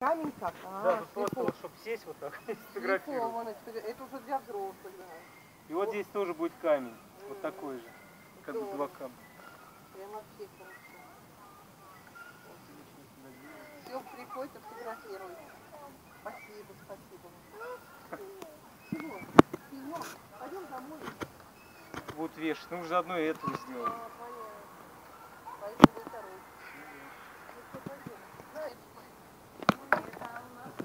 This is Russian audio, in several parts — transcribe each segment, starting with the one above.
Камень как? А, Да, тут просто вот, чтобы сесть вот так и сфотографировать. это уже для взрослых, да. И вот здесь тоже будет камень, вот М. такой же, как бы два камня. Прям вообще хорошо. Все, приходит, фотографируй. Спасибо, спасибо. Чего? Пойдем домой. Будут вешать. Ну, уже заодно и этого сделали. А, понятно. Пойдем во второй. Ну что, пойдем. Знаете,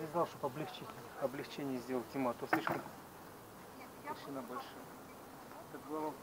Не знал, чтобы облегчить, облегчение сделать зима, а то слишком толщина большая. Так голова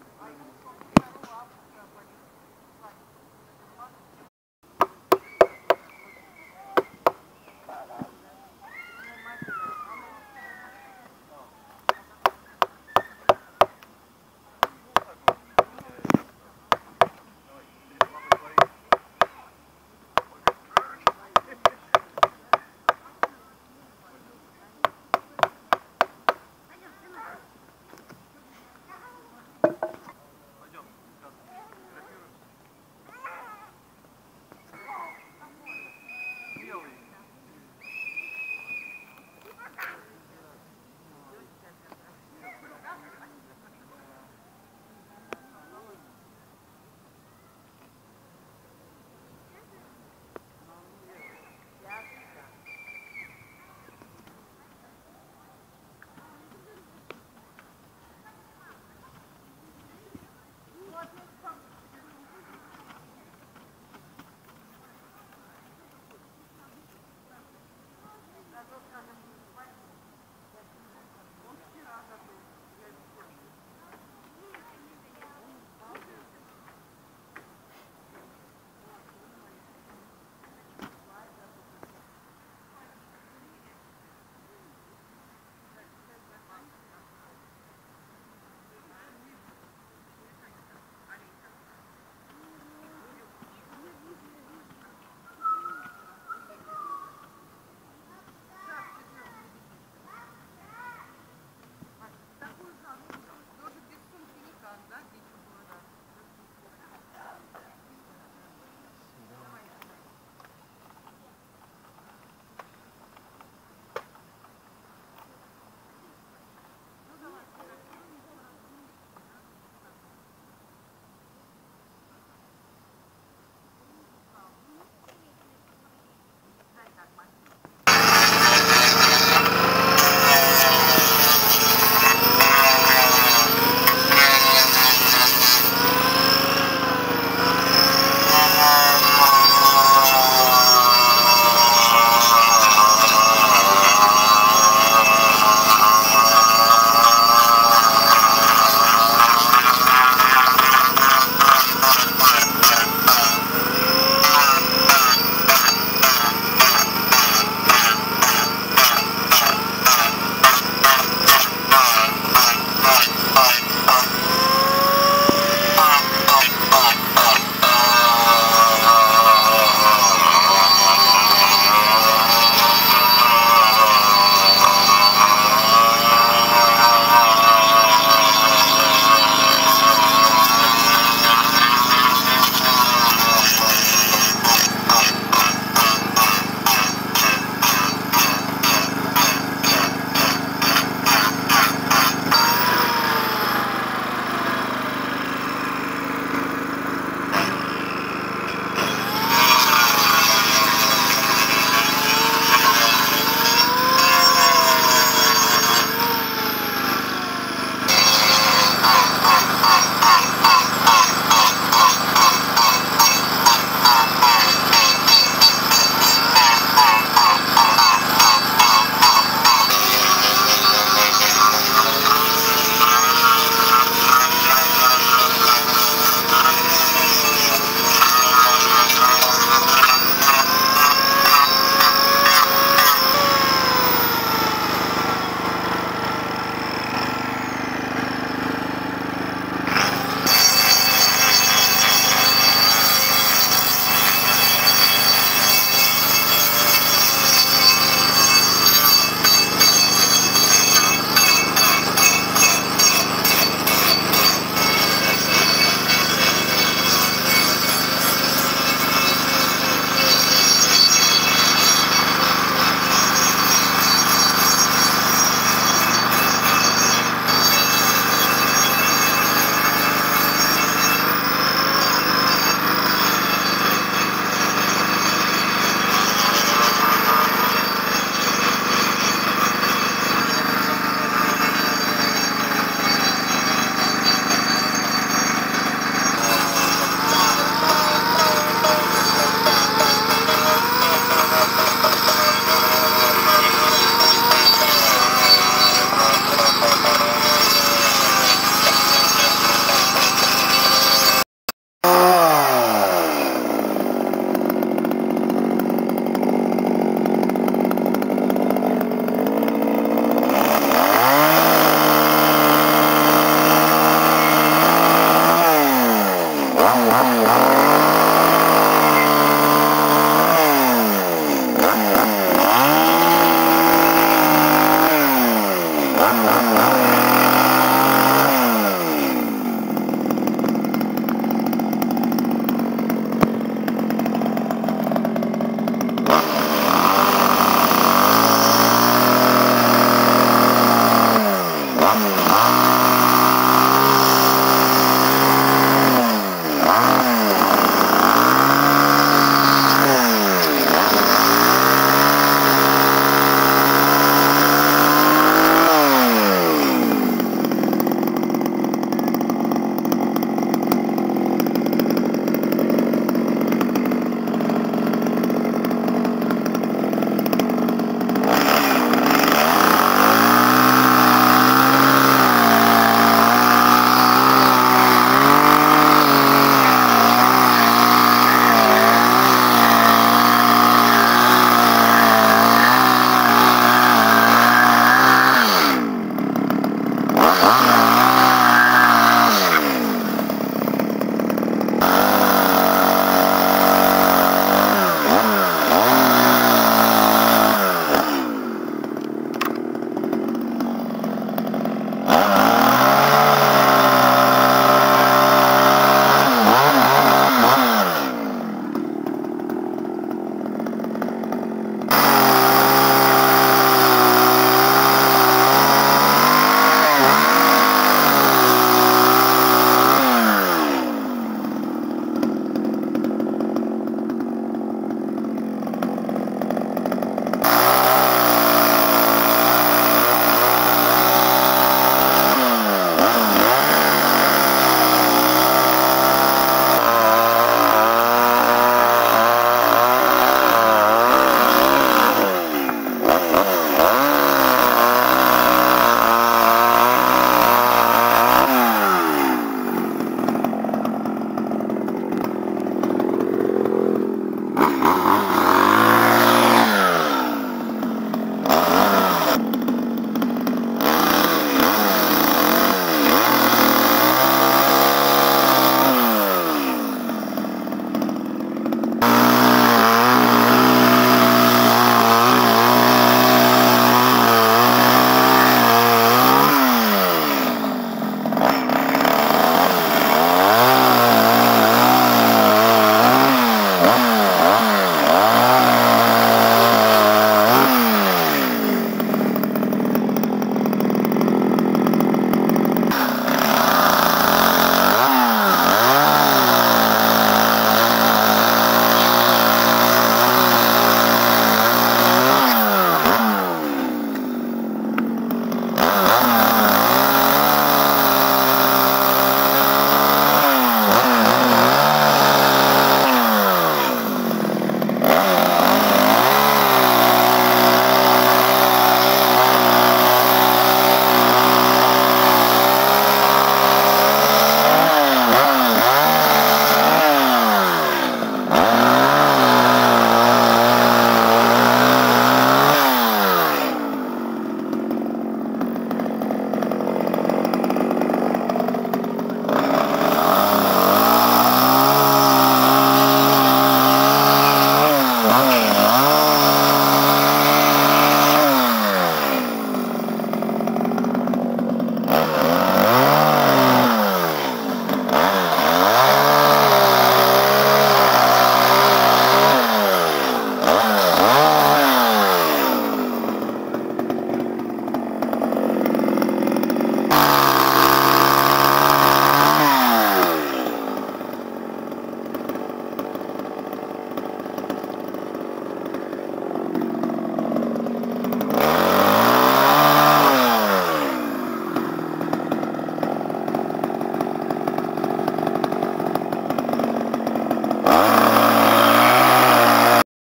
Wow, wow, wow.